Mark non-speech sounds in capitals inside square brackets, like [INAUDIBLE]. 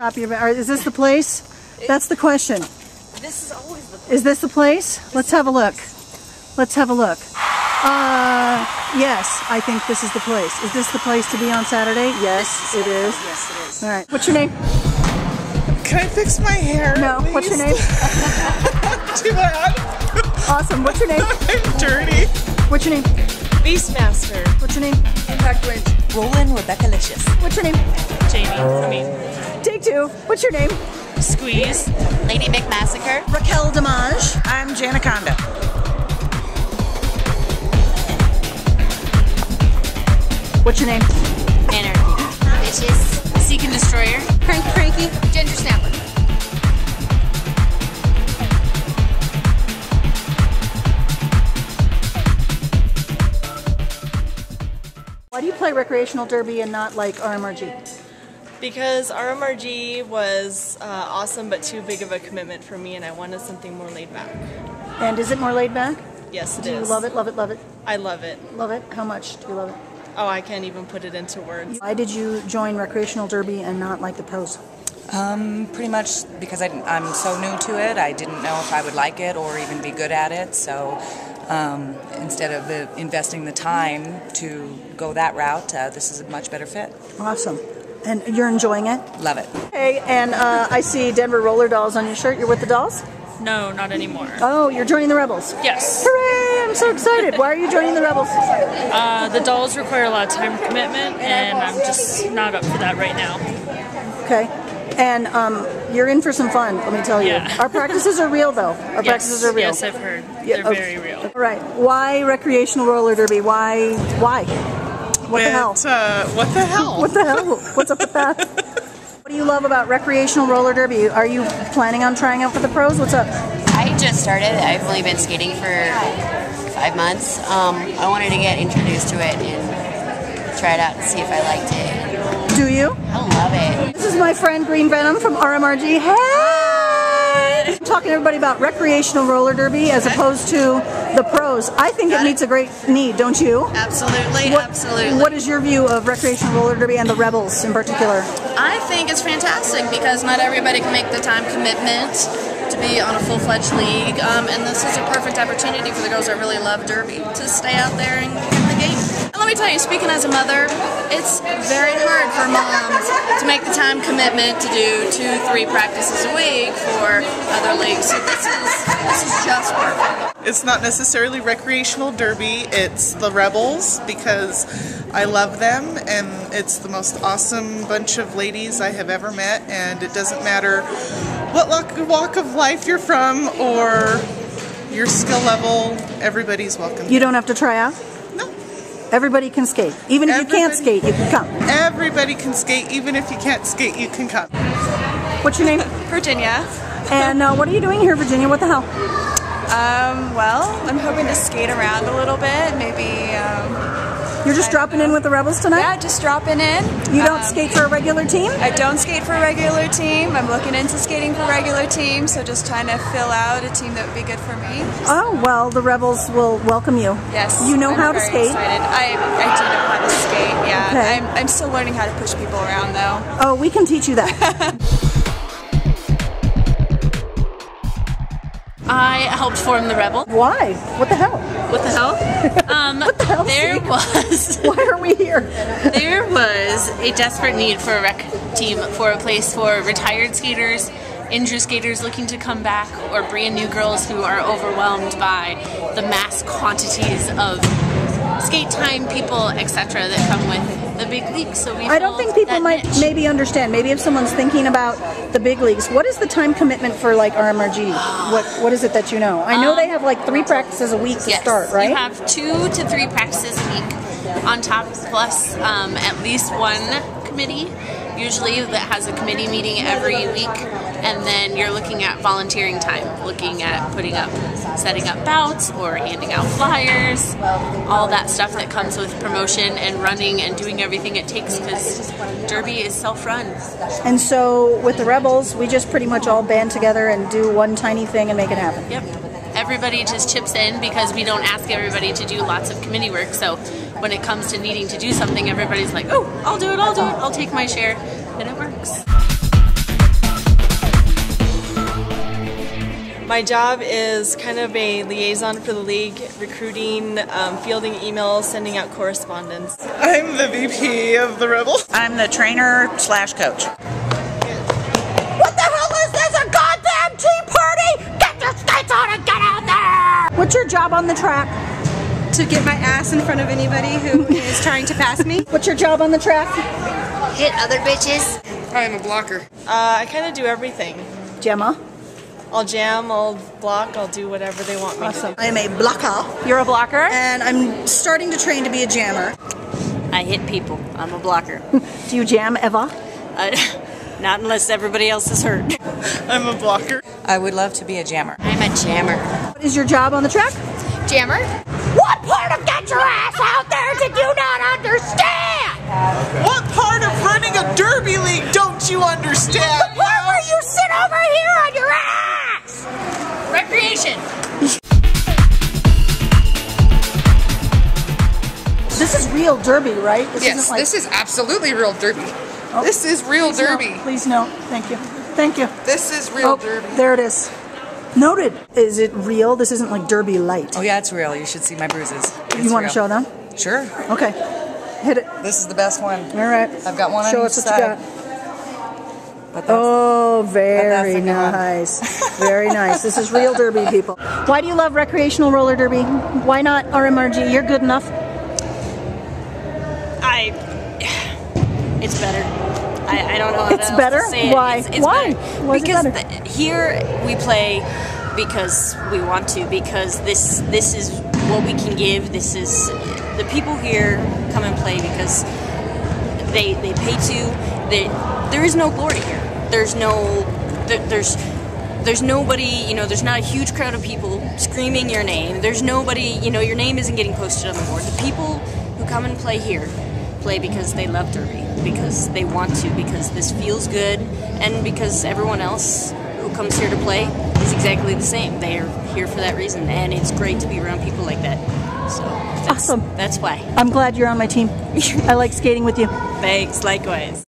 Copy of it. Or Is this the place? That's the question. This is always the Is this the place? Let's have a look. Let's have a look. Uh, yes, I think this is the place. Is this the place to be on Saturday? Yes, it is. Yes, it is. All right. What's your name? Can I fix my hair? No. What's your name? [LAUGHS] Too bad. Awesome. What's your name? [LAUGHS] I'm dirty. What's your name? Beastmaster. What's your name? Impact Winch. Roland Rebecca Licious. What's your name? Jamie. I mean, Take. What's your name? Squeeze. Lady McMassacre. Raquel Damage. I'm Janaconda. What's your name? Anarchy. Bitches. Seek and Destroyer. Crank Cranky. Ginger Snapper. Why do you play recreational derby and not like RMRG? Because RMRG was uh, awesome but too big of a commitment for me and I wanted something more laid back. And is it more laid back? Yes, it Do you love it? Love it? Love it? I love it. Love it? How much do you love it? Oh, I can't even put it into words. Why did you join recreational derby and not like the pros? Um, pretty much because I, am so new to it. I didn't know if I would like it or even be good at it. So um, instead of uh, investing the time to go that route, uh, this is a much better fit. Awesome. And you're enjoying it? Love it. Hey, and uh, I see Denver Roller Dolls on your shirt. You're with the Dolls? No, not anymore. Oh, you're joining the Rebels. Yes. Hooray! I'm so excited. Why are you joining the Rebels? Uh, the dolls require a lot of time commitment and I'm just not up for that right now. Okay. And um, you're in for some fun, let me tell you. Yeah. Our practices are real, though. Our practices are real. Yes, I've heard. Yeah, They're okay. very real. All right. Why recreational roller derby? Why? Why? What the hell? Uh, what the hell? What the hell? What's up with that? [LAUGHS] What do you love about recreational roller derby? Are you planning on trying out for the pros? What's up? I just started. I've only been skating for five months. Um, I wanted to get introduced to it and try it out and see if I liked it. Do you? I love it. This is my friend Green Venom from RMRG. Hey! I'm talking to everybody about recreational roller derby as opposed to the pros. I think it meets a great need, don't you? Absolutely, What- absolutely. What is your view of recreational roller derby and the rebels in particular? I think it's fantastic because not everybody can make the time commitment be on a full-fledged league, um, and this is a perfect opportunity for the girls that really love derby to stay out there and get in the game. And let me tell you, speaking as a mother, it's very hard for moms to make the time commitment to do two, three practices a week for other leagues. So this is this is just perfect. It's not necessarily recreational derby, it's the Rebels because I love them and it's the most awesome bunch of ladies I have ever met, and it doesn't matter what walk- walk of life you're from or your skill level, everybody's welcome. You don't have to try out? No. Everybody can skate. Even if you can't skate, you can come. Everybody can skate, even if you can't skate, you can come. What's your name? [LAUGHS] Virginia. And uh, what are you doing here, Virginia? What the hell? Um, well, I'm hoping to skate around a little bit. Maybe, um, You're just dropping in with the rebels tonight? yeah, just dropping in. You don't Um, skate for a regular team? I don't skate for a regular team. I'm looking into skating for a regular team, so just trying to fill out a team that would be good for me. Oh, well, the rebels will welcome you. Yes. You know I'm how to very skate? Excited. I, I do know how to skate, yeah. Okay. I'm, I'm still learning how to push people around, though. Oh, we can teach you that. [LAUGHS] I helped form the Rebel. Why? What the hell? What the hell? [LAUGHS] Um, What the hell, there [LAUGHS] was Why are we here? [LAUGHS] there was a desperate need for a rec team for a place for retired skaters, injured skaters looking to come back, or brand new girls who are overwhelmed by the mass quantities of skate time people, etc., that come with the big leagues. So we I don't think people might niche. maybe understand. Maybe if someone's thinking about the big leagues, what is the time commitment for like RMRG? What What is it that you know? I know they have like three practices a week to Um, Yes, start, right? You have two to three practices a week on top, plus um, at least one committee, usually that has a committee meeting every week, and then you're looking at volunteering time, looking at putting up, setting up bouts or handing out flyers, all that stuff that comes with promotion and running and doing everything it takes because Derby is self-run. and so with the rebels, we just pretty much all band together and do one tiny thing and make it happen. Yep. Everybody just chips in because we don't ask everybody to do lots of committee work. So when it comes to needing to do something, everybody's like, oh, I'll do it, I'll do it, I'll take my share, and it works. My job is kind of a liaison for the league, recruiting, um, fielding emails, sending out correspondence. I'm the VP of the Rebels. I'm the trainer slash coach. What the hell is this? A goddamn tea party? Get your skates on and get out there! What's your job on the track? To get my ass in front of anybody who is trying to pass me. What's your job on the track? Hit other bitches. I am a blocker. Uh, I kind of do everything. Gemma. I'll jam, I'll block, I'll do whatever they want me Awesome. to do. I am a blocker. You're a blocker? And I'm starting to train to be a jammer. I hit people. I'm a blocker. [LAUGHS] Do you jam, Eva? I, [LAUGHS] not unless everybody else is hurt. [LAUGHS] I'm a blocker. I would love to be a jammer. I'm a jammer. What is your job on the track? Jammer? What part of get your ass out there did you not understand? What part of running a derby league don't you understand? The part where you sit over here on your ass! Recreation. This is real derby, right? This Yes, isn't like, this is absolutely real derby. Oh, this is real please no, derby. please no. Thank you. Thank you. This is real Oh, derby. there it is. Noted. Is it real? This isn't like derby light. Oh yeah, it's real. You should see my bruises. you want to show them? Sure. Okay. Hit it. This is the best one. All right. I've got one on Show each us what side. you got. But that's, Oh, very a good nice. [LAUGHS] very nice. This is real derby, people. Why do you love recreational roller derby? Why not RMRG? You're good enough. I. It's better. I, I don't know how It's better? it. Why? It's, it's Why? better. Why is it because better? the- here we play because we want to. Because this this is what we can give. This is the people here come and play because they they pay to. They, there is no glory here. There's no there, there's there's nobody you know there's not a huge crowd of people screaming your name. There's nobody you know your name isn't getting posted on the board. The people who come and play here play because they love derby because they want to because this feels good and because everyone else who comes here to play is exactly the same. They are here for that reason and it's great to be around people like that. So that's, Awesome. That's why. I'm glad you're on my team. [LAUGHS] I like skating with you. Thanks. Likewise.